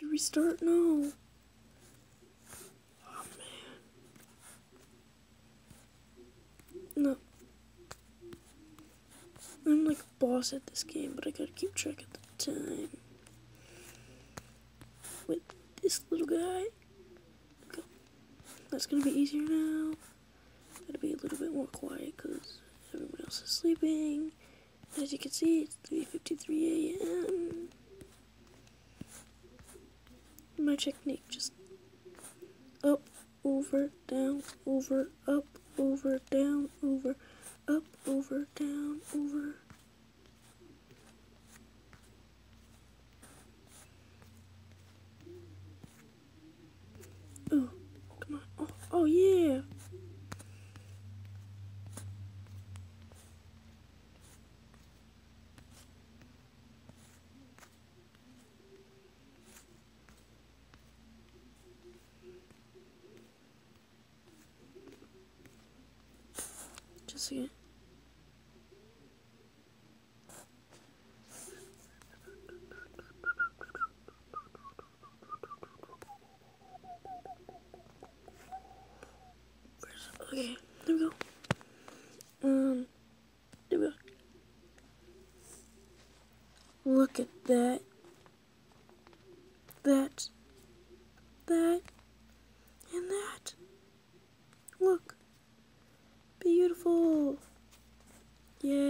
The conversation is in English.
To restart? No. Oh man. No. I'm like boss at this game, but I gotta keep track of the time. With this little guy. Go. That's gonna be easier now. Gotta be a little bit more quiet because everyone else is sleeping. As you can see, it's 3.53 a.m. My technique just up, over, down, over, up, over, down, over, up, over, down, over. Oh, come on. Oh, oh yeah. see. Okay, there we go. Um, there we go. Look at that. That. That. And that. Look beautiful. Yeah.